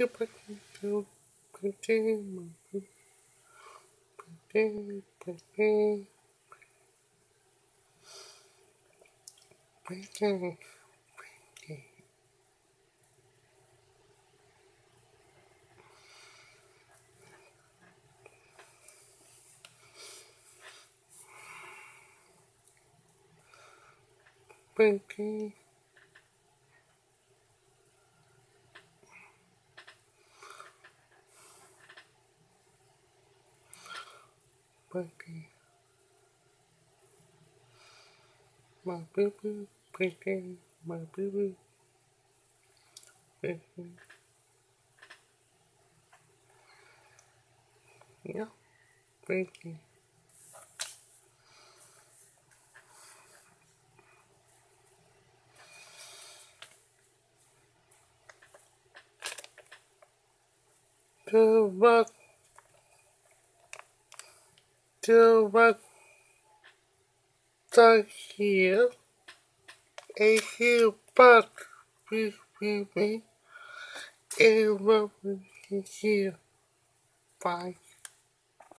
to Pretty. My boo boo, my boo boo. Yeah, pretty. Good luck. Stuck here. A hill back with me. And here. Bye.